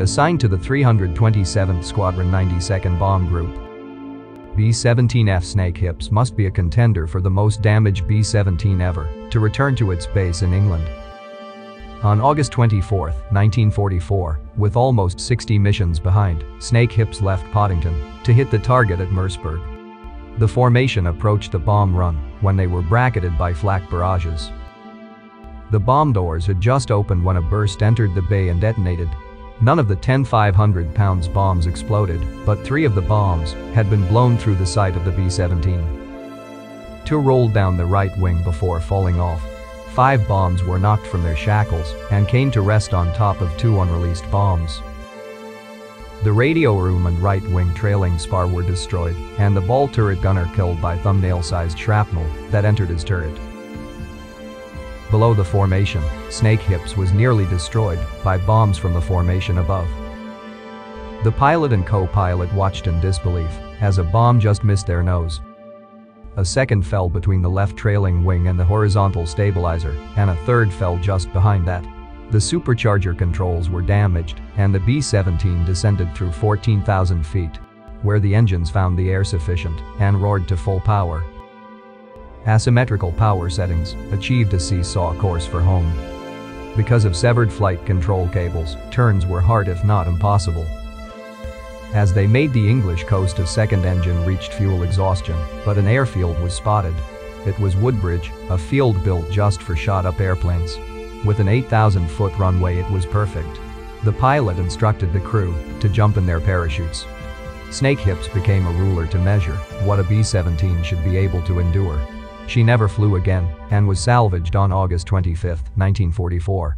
assigned to the 327th Squadron 92nd Bomb Group. B-17F Snake Hips must be a contender for the most damaged B-17 ever to return to its base in England. On August 24, 1944, with almost 60 missions behind, Snake Hips left Podington to hit the target at Merseburg. The formation approached the bomb run when they were bracketed by flak barrages. The bomb doors had just opened when a burst entered the bay and detonated. None of the 10 500 pounds bombs exploded, but three of the bombs had been blown through the side of the B-17. Two rolled down the right wing before falling off. Five bombs were knocked from their shackles and came to rest on top of two unreleased bombs. The radio room and right wing trailing spar were destroyed, and the ball turret gunner killed by thumbnail sized shrapnel that entered his turret. Below the formation, Snake Hips was nearly destroyed by bombs from the formation above. The pilot and co pilot watched in disbelief as a bomb just missed their nose. A second fell between the left trailing wing and the horizontal stabilizer, and a third fell just behind that. The supercharger controls were damaged, and the B-17 descended through 14,000 feet, where the engines found the air sufficient and roared to full power. Asymmetrical power settings achieved a seesaw course for home. Because of severed flight control cables, turns were hard if not impossible. As they made the English coast a second engine reached fuel exhaustion, but an airfield was spotted. It was Woodbridge, a field built just for shot-up airplanes. With an 8,000-foot runway it was perfect. The pilot instructed the crew to jump in their parachutes. Snake Hips became a ruler to measure what a B-17 should be able to endure. She never flew again and was salvaged on August 25, 1944.